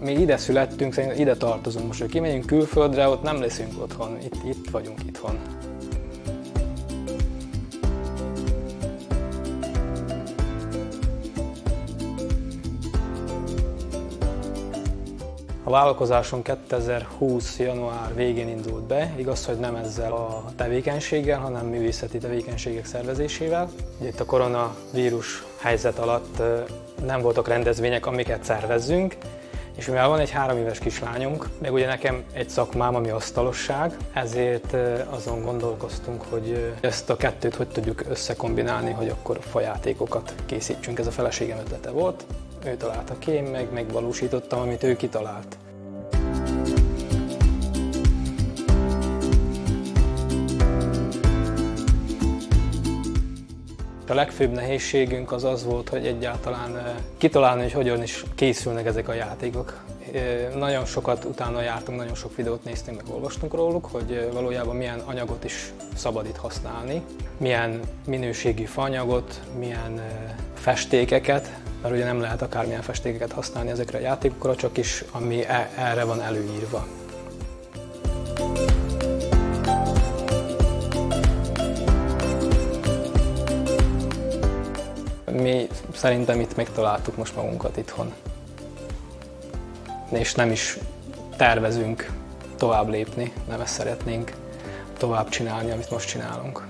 mi ide születtünk, szerintem ide tartozunk. Most, hogy kimegyünk külföldre, ott nem leszünk otthon, itt, itt vagyunk itthon. A vállalkozáson 2020. január végén indult be, igaz, hogy nem ezzel a tevékenységgel, hanem művészeti tevékenységek szervezésével. Ugye itt a koronavírus helyzet alatt nem voltak rendezvények, amiket szervezzünk, és mivel van egy három éves kislányunk, meg ugye nekem egy szakmám, ami asztalosság, ezért azon gondolkoztunk, hogy ezt a kettőt hogy tudjuk összekombinálni, hogy akkor fajátékokat készítsünk. Ez a feleségem ötlete volt, ő találta ki, én meg megvalósítottam, amit ő kitalált. A legfőbb nehézségünk az az volt, hogy egyáltalán eh, kitalálni, hogy hogyan is készülnek ezek a játékok. Eh, nagyon sokat utána jártunk, nagyon sok videót néztünk, meg olvastunk róluk, hogy eh, valójában milyen anyagot is szabad itt használni, milyen minőségű fanyagot, milyen festékeket, mert ugye nem lehet akármilyen festékeket használni ezekre a játékokra, csak is ami e, erre van előírva. Mi szerintem itt megtaláltuk most magunkat itthon. És nem is tervezünk tovább lépni, nem ezt szeretnénk tovább csinálni, amit most csinálunk.